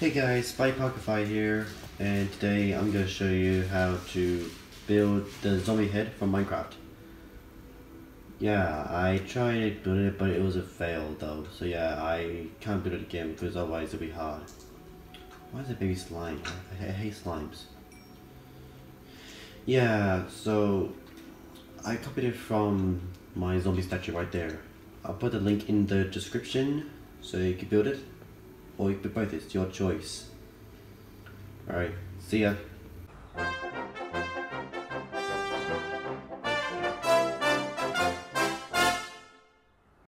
Hey guys, SpideyParkerfire here, and today I'm going to show you how to build the zombie head from Minecraft. Yeah, I tried building it, but it was a fail though, so yeah, I can't build it again because otherwise it'll be hard. Why is it baby slime? I, I hate slimes. Yeah, so I copied it from my zombie statue right there. I'll put the link in the description so you can build it or you can both, it's your choice. Alright, see ya.